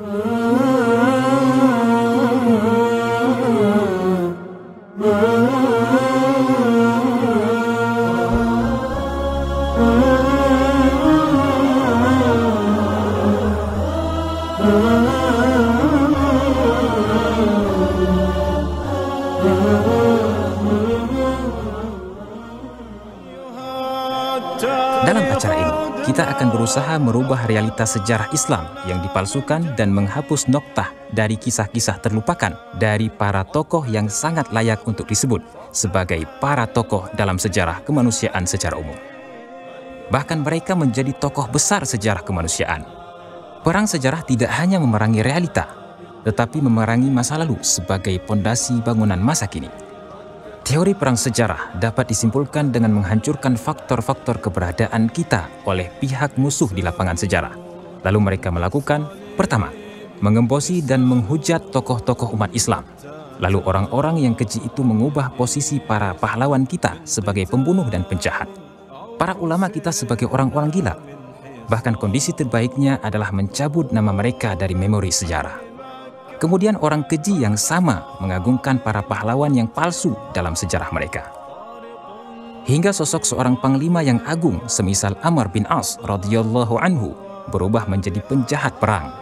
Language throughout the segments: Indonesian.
Dalam ini, kita akan berusaha merubah realitas sejarah Islam yang dipalsukan dan menghapus noktah dari kisah-kisah terlupakan dari para tokoh yang sangat layak untuk disebut sebagai para tokoh dalam sejarah kemanusiaan secara umum. Bahkan mereka menjadi tokoh besar sejarah kemanusiaan. Perang sejarah tidak hanya memerangi realita, tetapi memerangi masa lalu sebagai pondasi bangunan masa kini. Teori perang sejarah dapat disimpulkan dengan menghancurkan faktor-faktor keberadaan kita oleh pihak musuh di lapangan sejarah. Lalu mereka melakukan, pertama, mengembosi dan menghujat tokoh-tokoh umat Islam. Lalu orang-orang yang keji itu mengubah posisi para pahlawan kita sebagai pembunuh dan penjahat. Para ulama kita sebagai orang-orang gila. Bahkan kondisi terbaiknya adalah mencabut nama mereka dari memori sejarah. Kemudian orang keji yang sama mengagungkan para pahlawan yang palsu dalam sejarah mereka. Hingga sosok seorang panglima yang agung semisal Amr bin As radhiyallahu anhu berubah menjadi penjahat perang.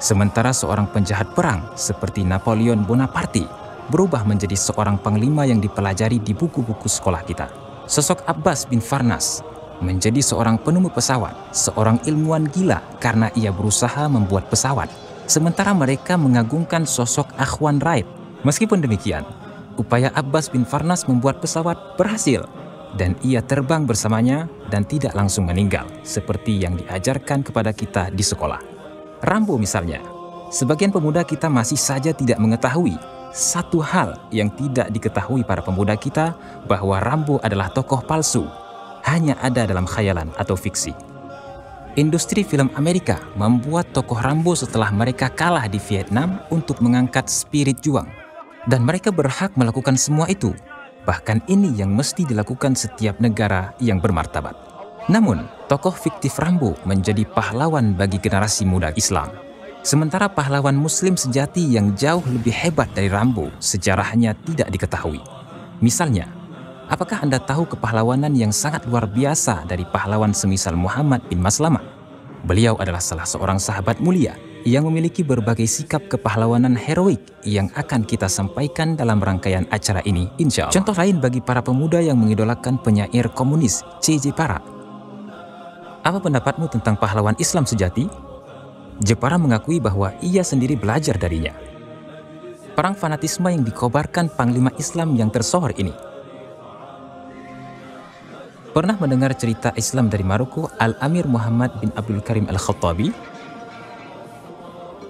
Sementara seorang penjahat perang seperti Napoleon Bonaparte berubah menjadi seorang panglima yang dipelajari di buku-buku sekolah kita. Sosok Abbas bin Farnas menjadi seorang penemu pesawat, seorang ilmuwan gila karena ia berusaha membuat pesawat sementara mereka mengagungkan sosok Akhwan Raid. Meskipun demikian, upaya Abbas bin Farnas membuat pesawat berhasil dan ia terbang bersamanya dan tidak langsung meninggal seperti yang diajarkan kepada kita di sekolah. Rambo misalnya, sebagian pemuda kita masih saja tidak mengetahui satu hal yang tidak diketahui para pemuda kita bahwa Rambo adalah tokoh palsu, hanya ada dalam khayalan atau fiksi. Industri film Amerika membuat tokoh Rambo setelah mereka kalah di Vietnam untuk mengangkat spirit juang. Dan mereka berhak melakukan semua itu. Bahkan ini yang mesti dilakukan setiap negara yang bermartabat. Namun, tokoh fiktif Rambo menjadi pahlawan bagi generasi muda Islam. Sementara pahlawan muslim sejati yang jauh lebih hebat dari Rambo sejarahnya tidak diketahui. Misalnya, Apakah Anda tahu kepahlawanan yang sangat luar biasa dari pahlawan semisal Muhammad bin Maslamah? Beliau adalah salah seorang sahabat mulia yang memiliki berbagai sikap kepahlawanan heroik yang akan kita sampaikan dalam rangkaian acara ini insya Allah. Contoh lain bagi para pemuda yang mengidolakan penyair komunis Che Jepara. Apa pendapatmu tentang pahlawan Islam sejati? Jepara mengakui bahwa ia sendiri belajar darinya. Perang fanatisme yang dikobarkan Panglima Islam yang tersohor ini Pernah mendengar cerita Islam dari Maroko Al-Amir Muhammad bin Abdul Karim Al-Khattabi?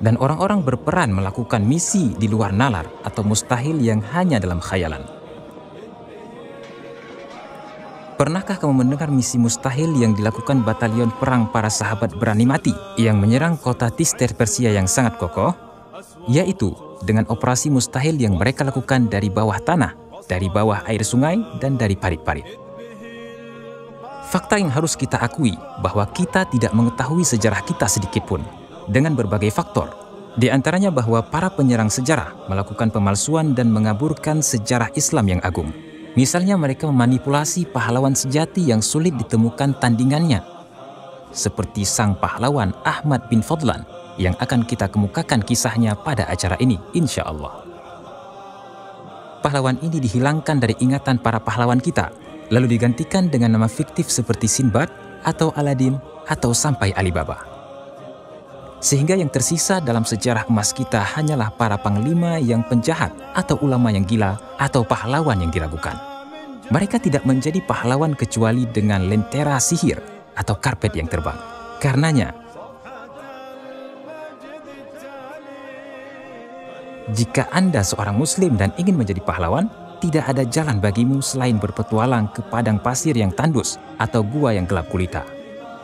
Dan orang-orang berperan melakukan misi di luar nalar atau mustahil yang hanya dalam khayalan. Pernahkah kamu mendengar misi mustahil yang dilakukan batalion perang para sahabat berani mati yang menyerang kota Tister Persia yang sangat kokoh? Yaitu dengan operasi mustahil yang mereka lakukan dari bawah tanah, dari bawah air sungai, dan dari parit-parit. Fakta yang harus kita akui bahwa kita tidak mengetahui sejarah kita sedikit pun dengan berbagai faktor. Di antaranya bahwa para penyerang sejarah melakukan pemalsuan dan mengaburkan sejarah Islam yang agung. Misalnya mereka memanipulasi pahlawan sejati yang sulit ditemukan tandingannya. Seperti sang pahlawan Ahmad bin Fadlan yang akan kita kemukakan kisahnya pada acara ini insya Allah. Pahlawan ini dihilangkan dari ingatan para pahlawan kita lalu digantikan dengan nama fiktif seperti Sinbad atau Aladin atau sampai Alibaba. Sehingga yang tersisa dalam sejarah emas kita hanyalah para panglima yang penjahat atau ulama yang gila atau pahlawan yang diragukan. Mereka tidak menjadi pahlawan kecuali dengan lentera sihir atau karpet yang terbang. Karenanya, jika Anda seorang muslim dan ingin menjadi pahlawan, tidak ada jalan bagimu selain berpetualang ke padang pasir yang tandus atau gua yang gelap gulita.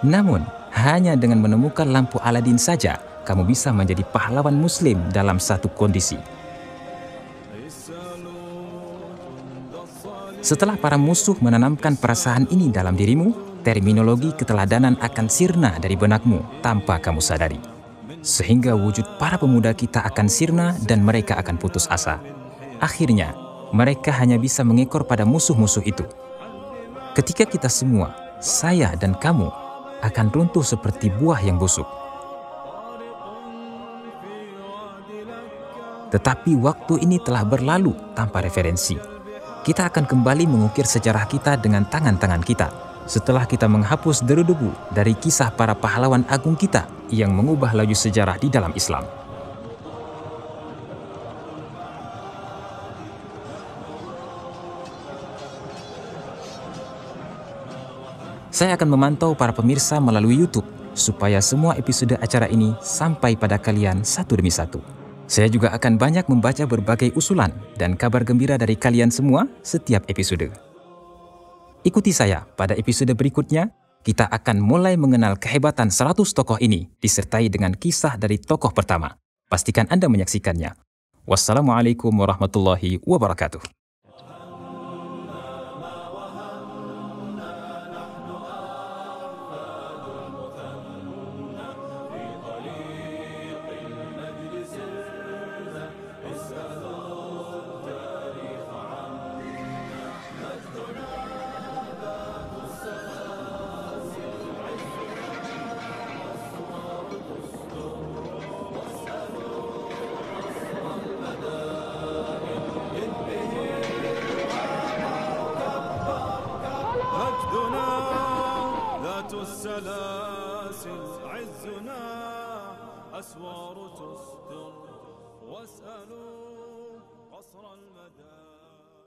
Namun, hanya dengan menemukan lampu Aladin saja, kamu bisa menjadi pahlawan muslim dalam satu kondisi. Setelah para musuh menanamkan perasaan ini dalam dirimu, terminologi keteladanan akan sirna dari benakmu tanpa kamu sadari. sehingga wujud para pemuda kita akan sirna dan mereka akan putus asa. Akhirnya, mereka hanya bisa mengekor pada musuh-musuh itu. Ketika kita semua, saya dan kamu, akan runtuh seperti buah yang busuk. Tetapi waktu ini telah berlalu tanpa referensi. Kita akan kembali mengukir sejarah kita dengan tangan-tangan kita setelah kita menghapus deru-debu dari kisah para pahlawan agung kita yang mengubah laju sejarah di dalam Islam. Saya akan memantau para pemirsa melalui YouTube supaya semua episode acara ini sampai pada kalian satu demi satu. Saya juga akan banyak membaca berbagai usulan dan kabar gembira dari kalian semua setiap episode. Ikuti saya pada episode berikutnya, kita akan mulai mengenal kehebatan 100 tokoh ini disertai dengan kisah dari tokoh pertama. Pastikan Anda menyaksikannya. Wassalamualaikum warahmatullahi wabarakatuh. السلاسل عزنا أسوار تستر واسألوا قصر المدى.